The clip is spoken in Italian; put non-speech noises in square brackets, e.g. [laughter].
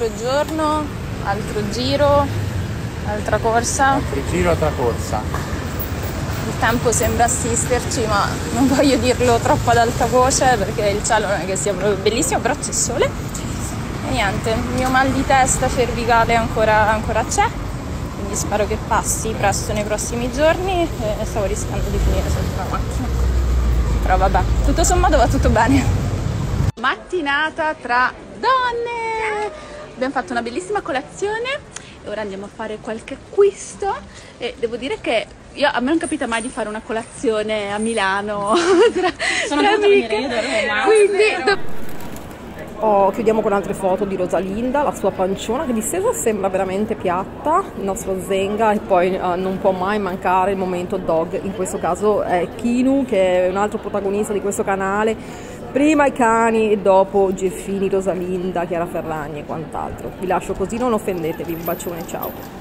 altro giorno, altro giro, altra corsa. Altro giro, altra corsa. Il tempo sembra assisterci, ma non voglio dirlo troppo ad alta voce perché il cielo non è che sia proprio bellissimo, però c'è sole. E niente, il mio mal di testa cervicale ancora, ancora c'è, quindi spero che passi presto nei prossimi giorni e stavo rischiando di finire sotto la macchina. Però vabbè, tutto sommato va tutto bene. Mattinata tra donne! Abbiamo fatto una bellissima colazione. E ora andiamo a fare qualche acquisto. E devo dire che io, a me non capita mai di fare una colazione a Milano. [laughs] Tra, Sono tra amiche. venire io da Roma. Quindi do- Oh, chiudiamo con altre foto di Rosalinda, la sua panciona che di distesa sembra veramente piatta, il nostro Zenga e poi eh, non può mai mancare il momento dog, in questo caso è Kinu che è un altro protagonista di questo canale, prima i cani e dopo Geffini, Rosalinda, Chiara Ferragni e quant'altro. Vi lascio così, non offendetevi, un bacione, ciao.